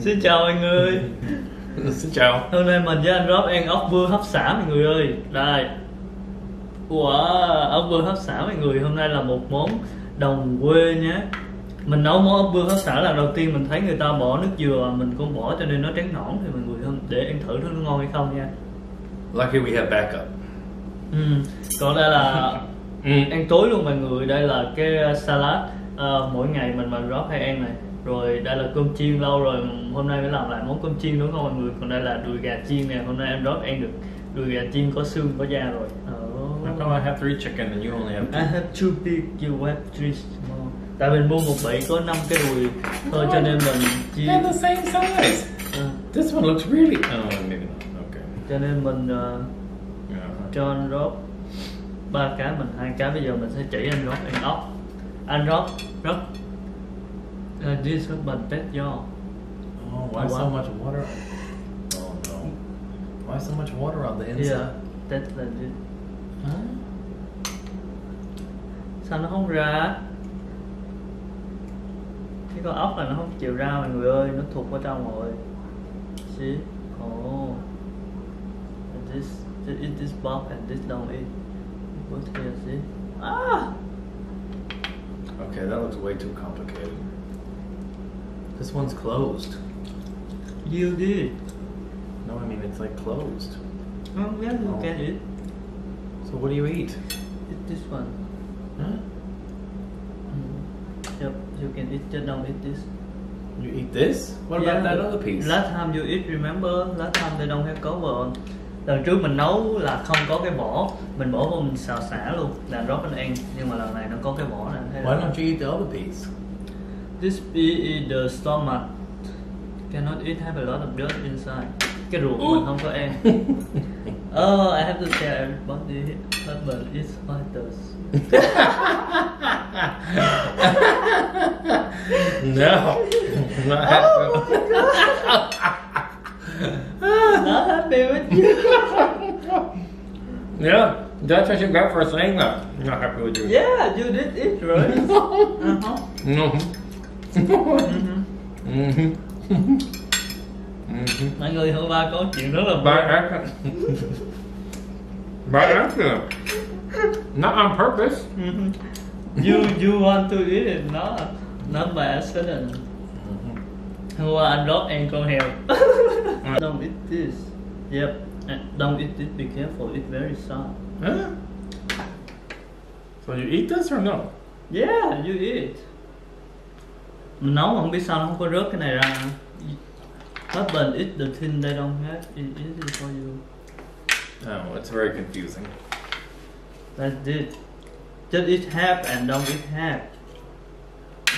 Xin chào mọi người Xin chào. Hôm nay mình với anh Rob ăn ốc bươu hấp xả mọi người ơi. Đây. Wow, ốc bươu hấp xả mọi người Hôm nay là một món đồng quê nhé. Mình nấu món ốc bươu hấp xả lần đầu tiên mình thấy người ta bỏ nước dừa Mình cũng bỏ cho nên nó trắng nõn thì mọi người không để ăn thử nó ngon hay không nha. Lucky we have backup. Ừ. Còn đây là Ừ. ăn tối luôn mọi người. Đây là cái salad uh, mỗi ngày mình mình rót hay ăn này rồi đây là cơm chiên lâu rồi hôm nay mới làm lại món cơm chiên đúng không mọi người? Còn đây là đùi gà chiên nè hôm nay em rót ăn được đùi gà chiên có xương có da rồi. How come I have three chicken and you only have I two? have two big you have three small. Tại mình mua một bể có 5 cái đùi thôi cho nên mình chia They're the same size. Ờ, This one looks really... Oh, maybe not. Okay. cho nên mình uh, Yeah. cho anh rót ba cái mình hai cái bây giờ mình sẽ chỉ anh rót ăn ốc anh rót rót uh, this is bần tết do Oh, why so much water? Oh no. Why so much water on the inside? yeah tết là this Huh? sao nó không ra cái con ốc là nó không chịu ra mọi người ơi nó thụt vào trong rồi see oh and this this eat this box and this don't eat put here see ah Okay, that looks way too complicated. This one's closed. you did No, I mean it's like closed. oh yeah you Oh. can eat So what do you eat? eat this one Huh? Mm. Yep, you can eat just don't eat this. You eat this? What about that other piece? Last time you eat, remember? Last time they don't have cover on. Lần trước mình nấu là không có cái vỏ, mình bỏ vô mình xào xả luôn, làm rót anh ăn. Nhưng mà lần này nó có cái vỏ này. thấy Why là- don't you eat the other piece? This bee is the stomach. Cannot eat have a lot of dirt inside. Cái ruột mình không có ăn. Oh, I have to tell everybody, husband is fighters. no. Not happy. Not happy with you. yeah, that's what you got for saying that. Not happy with you. Yeah, you did it right. uh-huh. No. Mhm. mm-hmm. Mm-hmm. mọi người hôm qua có chuyện rất là By accident. By accident. Not on purpose. Mhm. you you want to eat it not not by accident. Hôm qua anh rót ăn con heo don't eat this. Yep. Don't eat this. Be careful. It's very soft. Huh? So you eat this or no? yeah you eat mình nấu mà không biết sao nó không có rớt cái này ra husband eat the thing they don't have it it for you Oh, it's very confusing. That's it. Just eat half and don't eat half.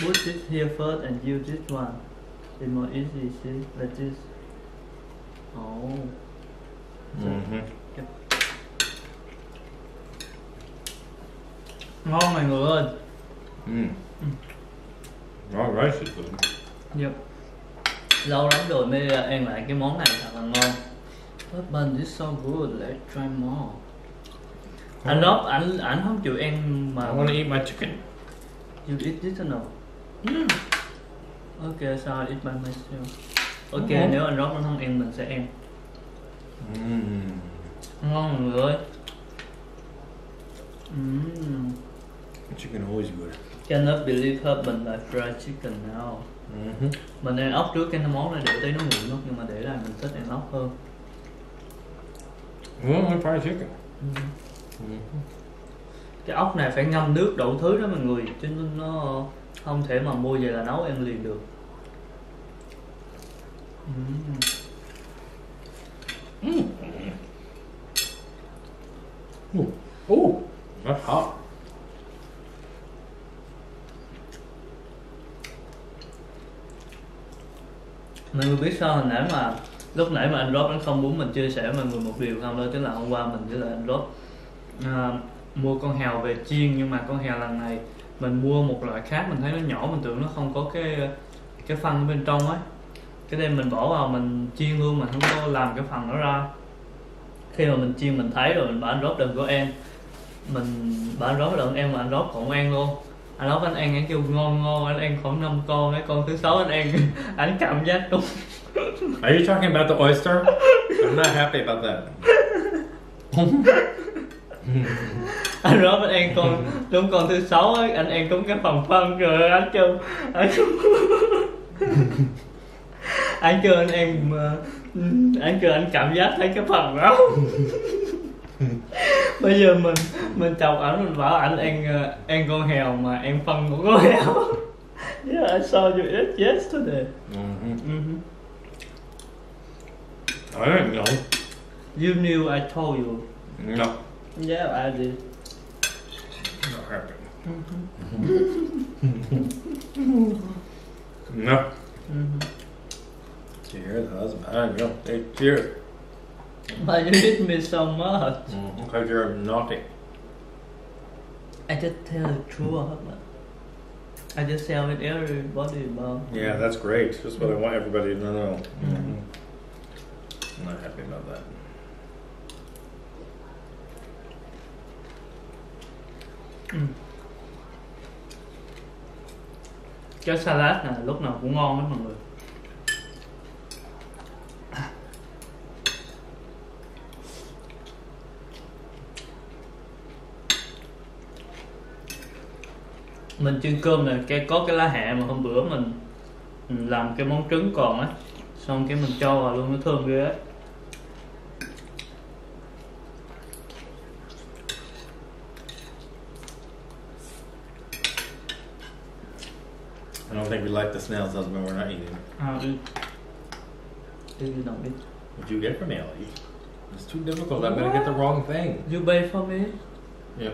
Put this here first and use this one. It's more easy, see? Like this. Oh. Mm-hmm. Ngon mọi người ơi. Mm. All rice is good. Yep. Lâu lắm rồi mới uh, ăn lại cái món này thật là ngon. Husband, this so good. Let's try more. Anh Rob, ảnh ảnh không chịu ăn mà. I want to eat my chicken. You eat this or no? Mm. Okay, so I eat by myself. Ok, Mhm. nếu anh Rob nó không ăn mình sẽ ăn. Mm. ngon mọi người mm. Chicken always good. Cannot believe husband like fried chicken now Mm-hmm. mình ăn ốc trước cái món này để tí nó nguội luôn nhưng mà để lại mình thích ăn ốc hơn Well, my fried chicken. Mm. Mm-hmm. cái ốc này phải ngâm nước đủ thứ đó mọi người chứ nó- không thể mà mua về là nấu ăn liền được. Mm. Ooh. Ooh, that's hot. Mọi người biết sao hồi nãy mà lúc nãy mà anh Rob anh không muốn mình chia sẻ mọi người một điều không đó tức là hôm qua mình với lại anh Rob uh, mua con hào về chiên nhưng mà con hào lần này mình mua một loại khác mình thấy nó nhỏ mình tưởng nó không có cái cái phân bên trong ấy. Cái đây mình bỏ vào mình chiên luôn mà không có làm cái phần nó ra. Khi mà mình chiên mình thấy rồi mình bảo anh Rob đừng có ăn. Mình bảo anh Rob đừng ăn mà anh Rob cũng ăn luôn anh Rob anh ăn anh kêu ngon ngon anh ăn khoảng 5 con cái con thứ sáu anh ăn anh cảm giác đúng Are you talking about the oyster? I'm not happy about that. anh Rob anh ăn con đúng con thứ sáu ấy anh ăn đúng cái phần phân rồi anh kêu anh anh kêu anh ăn mà anh kêu anh cảm giác thấy cái phần đó bây giờ mình mình chọc ảnh mình bảo ảnh ăn ờ, ăn con heo mà ăn phân của con heo yeah I saw you eat yesterday hmm Mhm. I didn't know. you knew I told you No. yeah I did Not happy. no. Mhm. Cheers, husband. I don't know. Hey, cheers. Why you hit me so much? Because you're naughty. I just tell the truth. I just tell it everybody about. Yeah, that's great. That's what I want everybody to know. Mhm. I'm not happy about that. Mm. Cái salad này lúc nào cũng ngon lắm mọi người. Mình chiên cơm này cái có cái lá hẹ mà hôm bữa mình mình làm cái món trứng còn á xong cái mình cho vào luôn nó thơm ghê á I don't think we like the snails, husband. We're not eating. đi đi đi đồng đi What'd you get from me? Eat. It's too difficult. I'm gonna get the wrong thing. you pay for me Yep.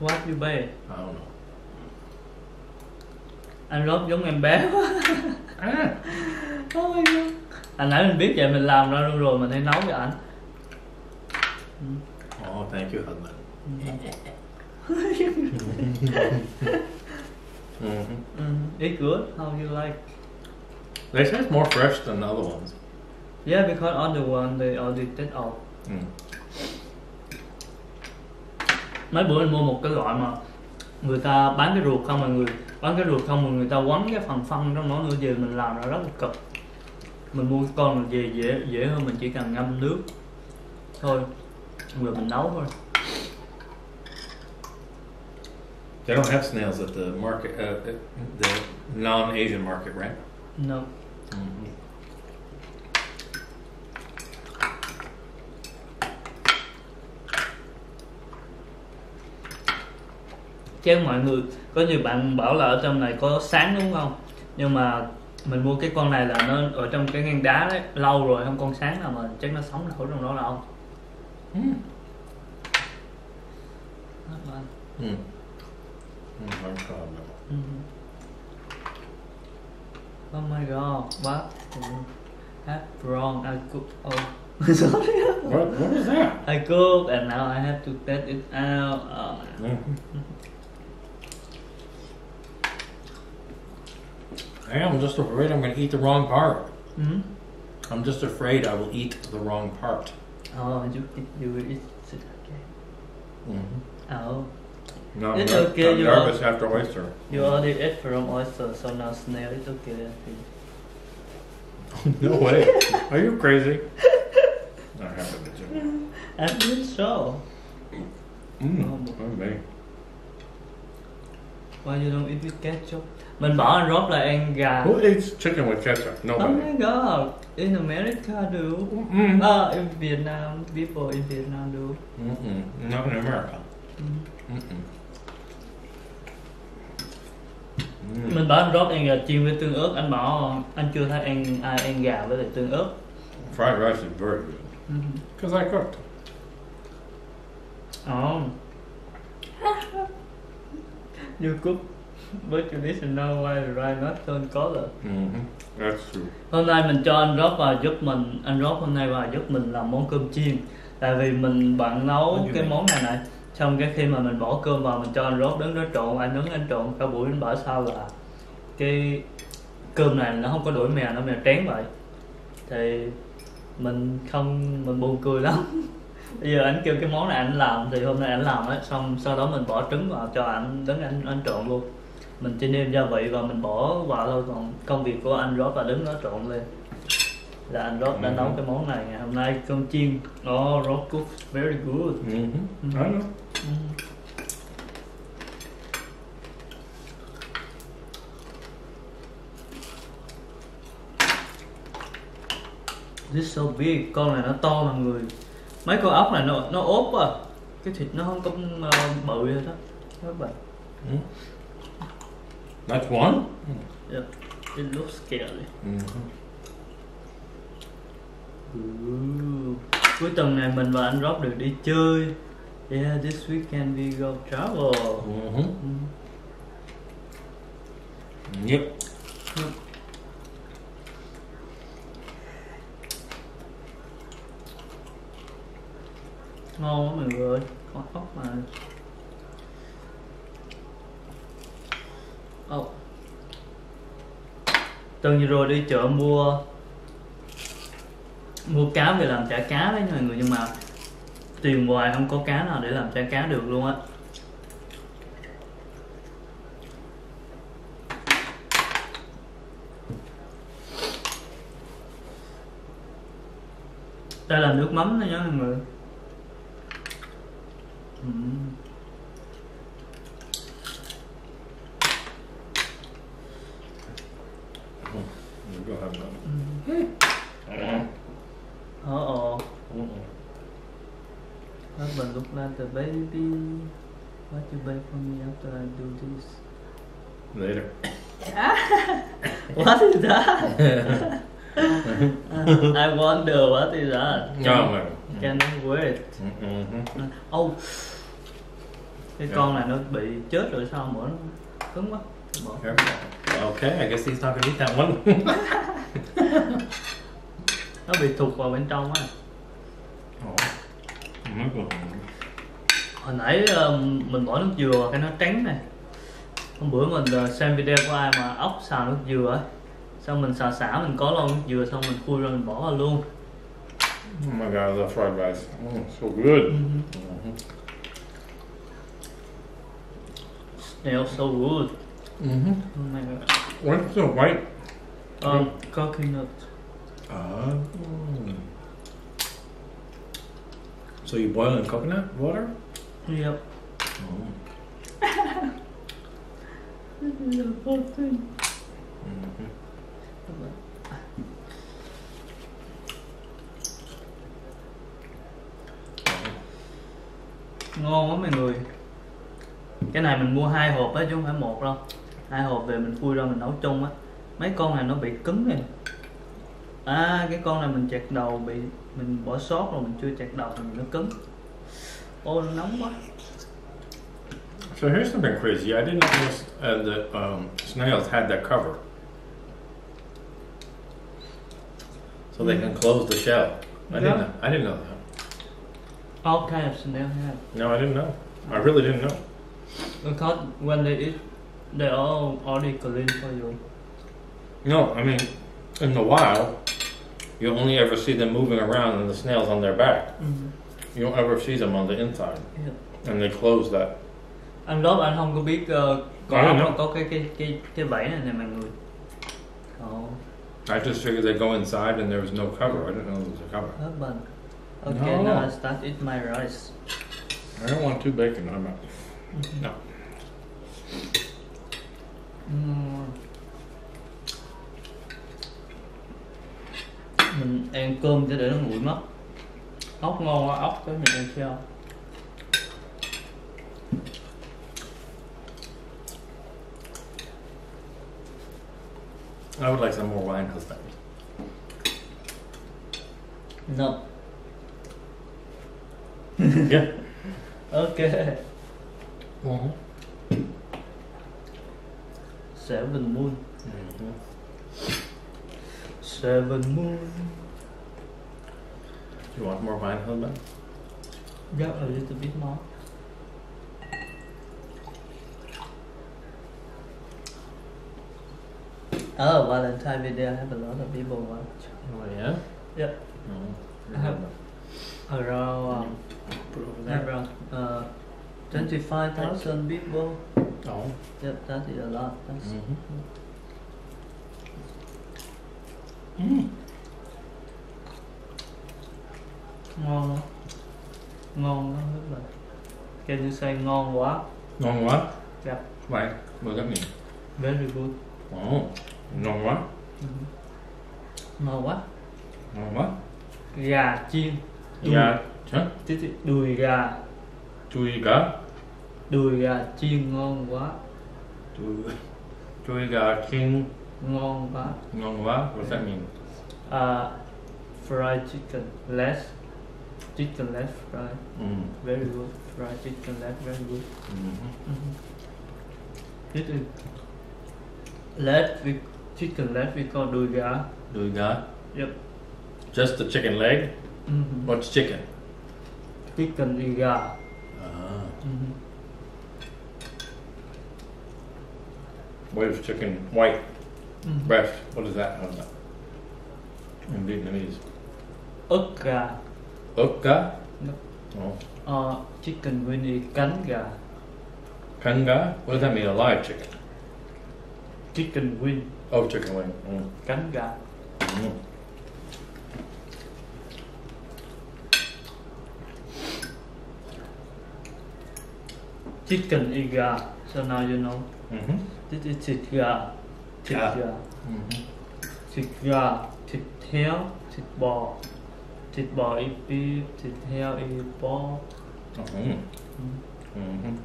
what you pay I don't know. Anh Rob giống em bé quá Ah. oh my god anh nãy mình biết vậy mình làm ra luôn rồi mình hay nấu cho ảnh Oh, thank you, husband. hmm mm, it's good how you like They taste more fresh than the other ones. yeah because other one they already take off Mm. mấy bữa mình mua một cái loại mà người ta bán cái ruột không mà người bán cái ruột không mà người ta quấn cái phần phân trong đó nữa về mình làm ra rất là cực mình mua con về dễ dễ hơn mình chỉ cần ngâm nước thôi rồi mình nấu thôi They don't have snails at the market, uh, the non-Asian market, right? no Mm-hmm. Chứ mọi người có nhiều bạn bảo là ở trong này có sáng đúng không nhưng mà mình mua cái con này là nó ở trong cái ngăn đá đấy lâu rồi không con sáng nào mà chắc nó sống nổi trong đó đâu Mm. Mm. Mm, of it. Mhm. Oh my god, what? That's wrong. I cook. Oh, sorry. What, what is that? I cook and now I have to take it out. Oh. I am just afraid I'm going to eat the wrong part. Hmm? I'm just afraid I will eat the wrong part. Oh, you you will eat it okay. Mm-hmm. Oh, No, It's I'm, okay, I'm you nervous after oyster. you already ate from oyster, so now snail it's okay. I think. no way. Are you crazy? Not happy with you. I think so. Mm. me. Why you don't eat with ketchup? Mình bảo anh Rob là ăn gà. Who eats chicken with ketchup? Oh Nobody. my god, in America do. Mm-mm. Ah, in Vietnam, people in Vietnam do. Mm-mm. Not in America. Mm. Mm-mm. Mm. Mình bảo anh Rob ăn gà chiên với tương ớt, anh bảo anh chưa thấy ăn ai ăn gà với lại tương ớt. Fried rice is very good. Because I cooked. Oh. you cook, but you need to know why the right not turn color. Mm-hmm. That's true. Hôm nay mình cho anh Rob vào giúp mình, anh Rob hôm nay vào giúp mình làm món cơm chiên. Tại vì mình bạn nấu cái món này này, xong cái khi mà mình bỏ cơm vào mình cho anh Rob đứng đó trộn, anh đứng anh trộn cả buổi anh bảo sao là cái cơm này nó không có đổi mè, nó mè tráng vậy. Thì mình không mình buồn cười lắm. Bây giờ anh kêu cái món này anh làm thì hôm nay anh làm á, xong sau đó mình bỏ trứng vào cho anh đứng anh anh trộn luôn mình chỉ nêm gia vị và mình bỏ vào thôi còn công việc của anh Rob là đứng đó trộn lên là anh Rob đã Ừ. nấu cái món này ngày hôm nay cơm chiên oh Rob cooks very good Mm-hmm. Mhm. Know. This so big con này nó to bằng người mấy con ốc này nó nó ốp à cái thịt nó không có ờ, bự vậy đó các bạn Mm. That's one. yeah. it looks scary Mm-hmm. Ooh. cuối tuần này mình và anh Rob được đi chơi yeah this weekend we go travel Mm-hmm. Mm. Yep. ngon quá mọi người ơi con ốc mà oh. tuần vừa rồi đi chợ mua mua cá về làm chả cá đấy mọi người, nhưng mà tìm hoài không có cá nào để làm chả cá được luôn á đây là nước mắm đó nhá mọi người Ừm. You go have another. Uh oh. Mm-mm. Husband look baby. What you buy for me after I do this? Later. What is that? I wonder what is that. No, no. Cannot wait. Mm-hmm. Oh. Cái Yeah. con này nó bị chết rồi sao mà nó cứng quá. Bỏ. Okay, I guess he's not gonna eat that one. Nó bị thụt vào bên trong á. oh. Mm-hmm. Hồi nãy mình bỏ nước dừa vào cái nó trắng này. Hôm bữa mình ờ, xem video của ai mà ốc xào nước dừa ấy. Xong mình xào xả mình có lon nước dừa xong mình khui ra mình bỏ vào luôn. Oh my god, the fried rice. Mm, so good. Mhm. Mm-hmm. Smells so good. Mm-hmm. Oh my god. What's the white? Um, coconut. Uh, so you boil in coconut water? Yep. Oh. This is a whole thing. Mm-hmm. Ngon quá mọi người. Cái này mình mua hai hộp á, chứ không phải một đâu. Hai hộp về mình khui ra mình nấu chung á. Mấy con này nó bị cứng này. À cái con này mình chặt đầu bị mình bỏ sót rồi mình chưa chặt đầu thì nó cứng. Nóng. So here's something crazy. I didn't know uh, that um, snails had that cover. So they can close the shell. I didn't. Yeah. Know, I didn't know that. All kinds of snail have. No, I didn't know. I really didn't know. Because when they eat, they all already clean for you. No, I mean, in the wild, you only ever see them moving around and the snails on their back. You don't ever see them on the inside, Yeah. and they close that. Anh Rob anh không có biết uh, có nó có cái cái cái cái vảy này nè mọi người. Oh, I just figured they go inside and there was no cover. I didn't know there was a cover. husband. Okay, No. now I start eat my rice. I don't want two bacon. I'm not. No. Mm. Mình ăn cơm cho để nó nguội mất. Ốc ngon quá, ốc cái mình ăn sao? I would like some more wine, husband. No. yeah. Okay. Mm-hmm. Seven moon. Mm-hmm. Seven moon. You want more wine, husband? Yeah, a little bit more. Oh, Valentine video I have a lot of people watch. Oh yeah. Yeah, Oh. I have around um, Put it over there. around uh, twenty-five thousand people. Oh. Yep, that is a lot. That's Mm-hmm. Mm. Ngon lắm ngon lắm rất là say ngon quá Ngon quá. Dạ. What does that mean? very good Oh, ngon quá. Ừ. ngon quá Ngon quá. gà chiên Đùi. Yeah. Hả? Đùi gà Chui gà. đùi gà chiên ngon quá Chui. Chui gà chiên ngon quá ngon quá. What does that mean? uh, fried chicken less chicken less fried Mm. very good fried chicken less very good Mm-hmm. Mhm. This is leg with chicken leg we call đùi gà. Đùi gà. Yep. Just the chicken leg. Mhm. What's chicken? Chicken is gà. Ah. Mhm. What is chicken? White Mhm. breast. What is that? I don't know. In Vietnamese. ức gà. Gà. No. Oh. Uh, chicken wing is cánh gà. Canh gà. What does that mean? A live chicken. Chicken wing Oh, chicken wing. Mm. cánh gà. Mm. Chicken is gà. So now you know. Mm-hmm. This is thịt gà. Thịt Gà. gà. Mm-hmm. Thịt gà. Thịt heo. Thịt bò. Thịt bò is beef. Thịt heo is pork. Mm-hmm. Mm.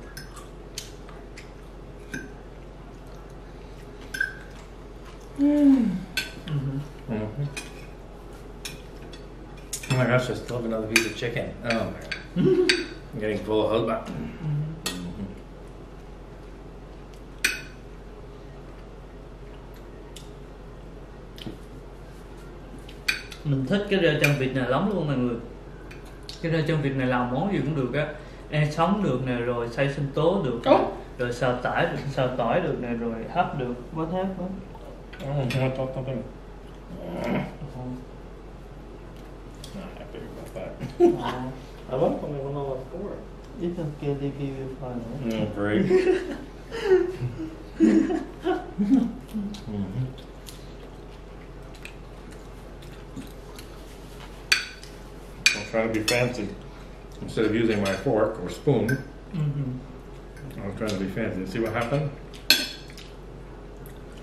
Mm-hmm. Mhm. Mm-hmm. Oh my gosh, I still have another piece of chicken. Oh my god. I'm getting full of hubba. Mình thích cái rau chân vịt này lắm luôn mọi người cái rau chân vịt này làm món gì cũng được á e sống được nè rồi xay sinh tố được nè, rồi xào tỏi được xào tỏi được nè rồi hấp được I something. Not happy about that. I love only one out of four. ít hơn kia đi kia phải nữa Mm, great. mm-hmm. Trying to be fancy. Instead of using my fork or spoon, Mhm. I was trying to be fancy. See what happened?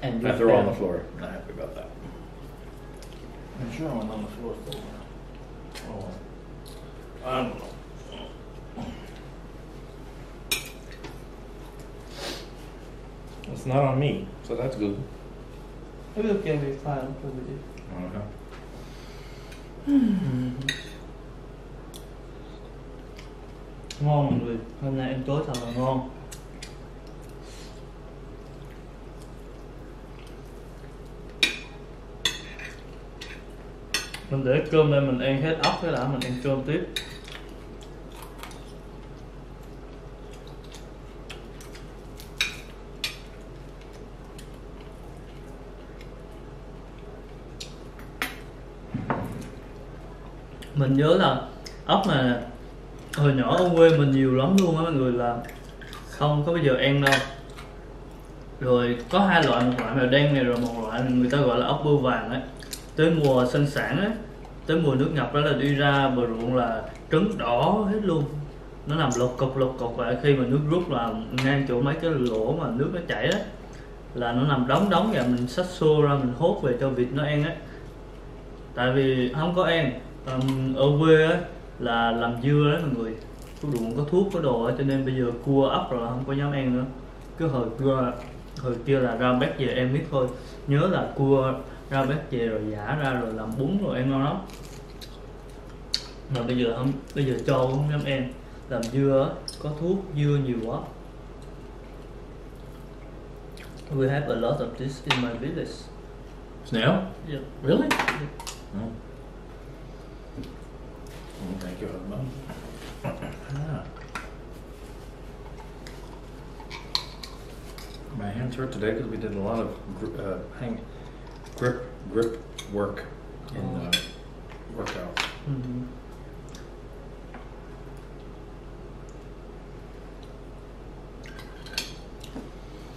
and I you threw on the floor. I'm Not happy about that. I'm sure I went on the floor. Oh. I don't know. It's not on me, so that's good. It's okay, we fine, I'm good with ngon mọi người. Hôm nay em tối thật là ngon. Mình để cơm đây mình ăn hết ốc, cái đã, mình ăn cơm tiếp. Mình nhớ là ốc mà hồi nhỏ ở quê mình nhiều lắm luôn á mọi người, là không có bây giờ ăn đâu. Rồi có hai loại, một loại mèo đen này rồi một loại người ta gọi là ốc bươu vàng ấy. Tới mùa sinh sản ấy, tới mùa nước ngập đó là đi ra bờ ruộng là trứng đỏ hết luôn. Nó nằm lột cục lột cục, và khi mà nước rút là ngang chỗ mấy cái lỗ mà nước nó chảy đó, là nó nằm đóng đóng và mình xách xô ra mình hốt về cho vịt nó ăn ấy. Tại vì không có ăn ở quê á là làm dưa đấy mọi người có ruộng có thuốc có đồ á cho nên bây giờ cua ốc rồi không có dám ăn nữa cứ hồi cua hồi kia là ra bếp về em biết thôi nhớ là cua ra bếp về rồi giả ra rồi làm bún rồi em ngon lắm mà bây giờ không bây giờ cho không dám ăn làm dưa có thuốc dưa nhiều quá We have a lot of this in my village. Snail? Yeah. Really? Oh. Oh, thank you, husband. Ah. My hands hurt today because we did a lot of gr- uh, hang, grip grip work in the workout. Mhm.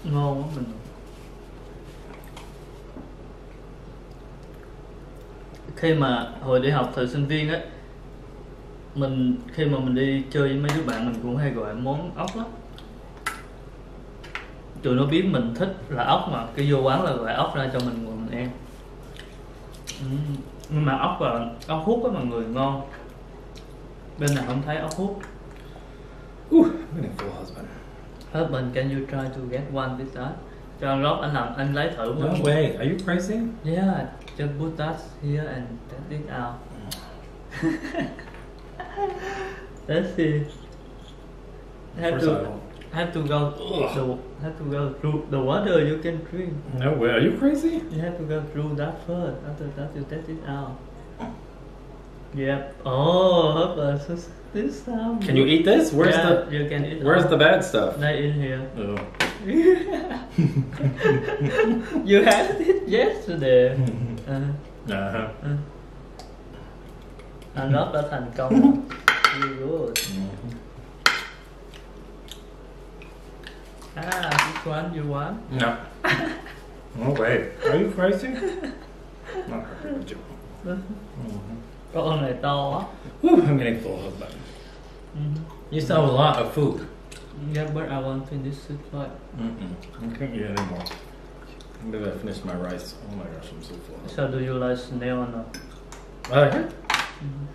ngon quá mình khi mà hồi đi học thời sinh viên á mình khi mà mình đi chơi với mấy đứa bạn mình cũng hay gọi món ốc lắm tụi nó biết mình thích là ốc mà cái vô quán là gọi ốc ra cho mình ngồi mình ăn nhưng mà ốc là ốc hút á mọi người ngon bên này không thấy ốc hút Whew, I'm full husband. Husband, can you try to get one with that? Cho Rob anh làm anh lấy thử No way. Are you crazy? Yeah, just put that here and take it out. Let's see. Have to I to go the have to go through the water you can drink. No way. Are you crazy? You have to go through that first. After that you take it out. Yep. Oh, so this sound. Can you eat this? Where's yeah, the you can eat. Where's all. the bad stuff? They in here. Oh. you had it yesterday. Uh, Uh-huh. uh. Anh rất đã thành công. Really good. Mhm. Ah, this one you want? No. No way. Are you crazy? Not crazy. Mhm. Có con này to á. Whew, I'm getting full husband. Mhm. You still have a lot of food. Yeah, but I want finish it right. Mm-mm. I can't eat anymore. I'm gonna finish my rice. Oh my gosh, I'm so full. So do you like snail or not? I like it. Mhm.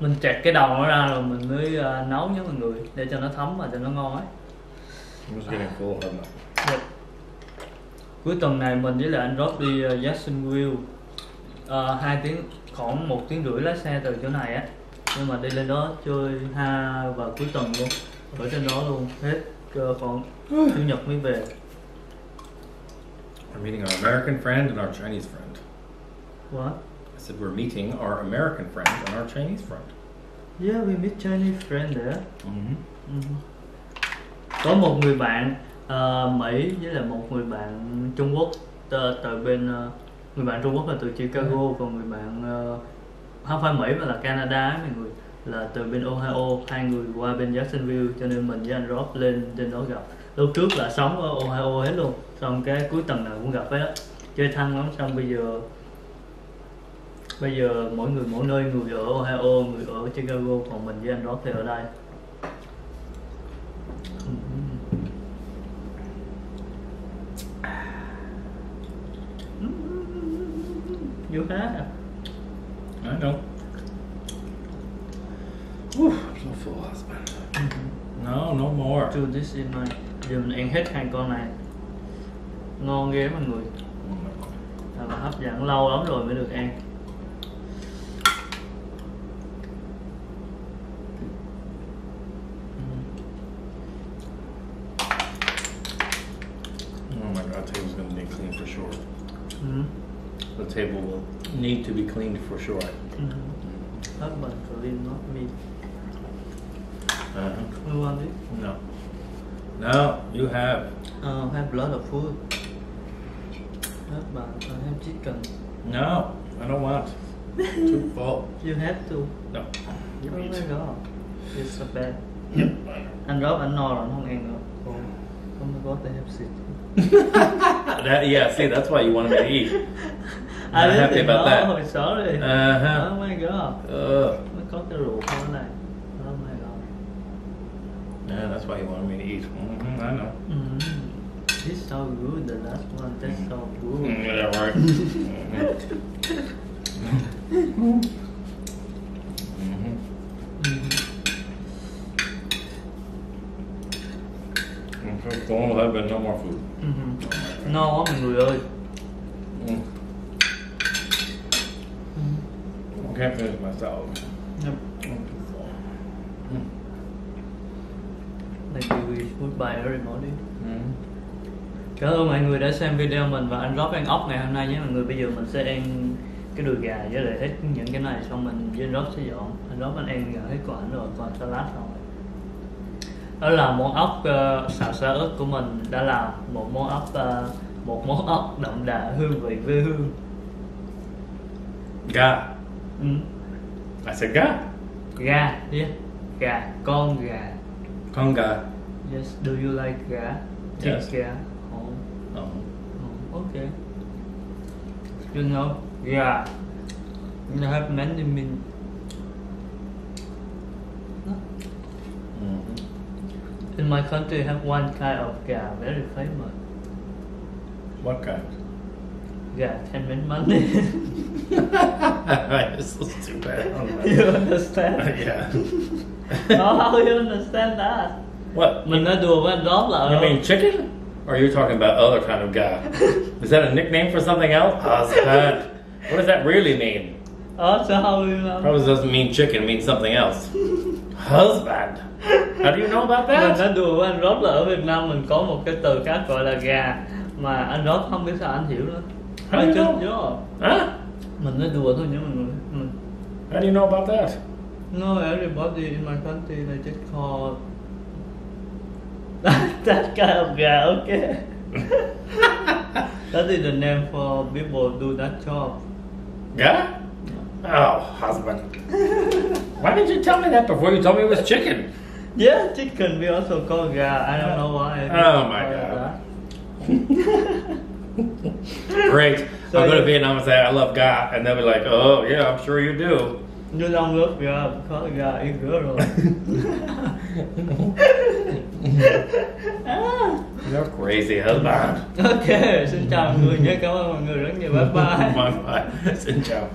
Mình chặt cái đầu nó ra rồi mình mới à, nấu nhé mọi người để cho nó thấm và cho nó ngon ấy. Dạ. Cuối tuần này mình với lại anh Rob đi uh, Jacksonville Ờ, hai tiếng khoảng một tiếng rưỡi lái xe từ chỗ này á nhưng mà đi lên đó chơi ha vào cuối tuần luôn ở trên đó luôn hết uh, khoảng chủ nhật mới về We're meeting our American friend and our Chinese friend. What? Said we're meeting our American friend and our Chinese friend. Yeah, we meet Chinese friend there. Mm-hmm. Mhm. Có một người bạn ờ, Mỹ với lại một người bạn Trung Quốc từ, từ bên ờ, người bạn Trung Quốc là từ Chicago còn người bạn ờ, không phải Mỹ mà là Canada mọi người là từ bên Ohio hai người qua bên Jacksonville cho nên mình với anh Rob lên trên đó gặp lúc trước là sống ở Ohio hết luôn xong cái cuối tuần nào cũng gặp hết á chơi thân lắm xong bây giờ bây giờ mỗi người mỗi nơi người ở Ohio người ở Chicago còn mình với anh Rob thì ở đây You have. I know. Whew, I'm so full husband. No, no more. Do this in my. Giờ mình ăn hết hai con này. Ngon ghê mọi người. Oh. Thật là hấp dẫn lâu lắm rồi mới được ăn. Ừ. The table will need to be cleaned for sure. Hấp bằng clean not me. Uh-huh. You want it? No. No, you have. Uh, have lot of food. Hấp bằng I have chicken. No, I don't want. Too full. You have to. No. You Oh my eat. god. It's so bad. Yep. Anh Rob anh no rồi anh không ăn nữa. Oh, oh my god, they have shit. That, yeah, see, that's why you wanted me to eat. I Not happy didn't about that. know, sorry. Uh-huh. Oh my god. Ugh. Nó có cái rượu không này. Oh my god. Yeah, that's why you wanted me to eat. hmm I know. Mm. This so good, the last one, that's so good. Mm, yeah, right. Mhm. So full, I've been no more food. No quá mọi người ơi. Mm. I can't finish my salad. Yep. Mm. Thank you, we food by every morning. Mm. Cảm ơn mọi người đã xem video mình và anh Rob ăn ốc ngày hôm nay nhé mọi người. Bây giờ mình sẽ ăn cái đùi gà với lại hết những cái này xong mình với anh Rob sẽ dọn. Anh Rob anh ăn hết ảnh rồi, còn salad rồi. Đó là món ốc uh, xào xa ớt của mình đã làm một món ốc ờ, một món ốc đậm đà hương vị quê hương. Gà. Ừ. I said gà. Gà, yeah. Gà, con gà. Con gà. Yes, do you like gà? Thịt Yes. gà. Oh. Oh. Oh, okay. You know, yeah. You have many mean In my country have one kind of gà very famous. What kind? Yeah, ten min money. this is too bad. you understand? yeah. no, how you understand that? What? Mình nói đùa với anh Rob là You mean uh, chicken? Or are you talking about other kind of guy? Is that a nickname for something else? Ah, Husband. What does that really mean? Oh, ờ sao how you know? Probably doesn't mean chicken, it means something else. Husband. How do you know about Mình that? nói đùa với anh Rob là ở Việt Nam mình có một cái từ khác gọi là gà mà anh Rob không biết sao anh hiểu nữa. How do you know? nhớ. Huh? Mình nói đùa thôi nhưng mình mình How do you know about that? No, everybody in my country they just call that, that kind of guy, okay? that is the name for people do that job. Guy? Oh, husband. Why didn't you tell me that before you told me it was chicken? Yeah, chicken we also call gà. I don't know why. Oh my God. Great. So I'll go to Vietnam and say I love guy, and they'll be like, "Oh yeah, I'm sure you do." You don't love gà because gà is good. Ah, You're crazy, husband. ok, xin chào mọi người nhé, cảm ơn mọi người rất nhiều. Bye bye. bye bye. Xin chào.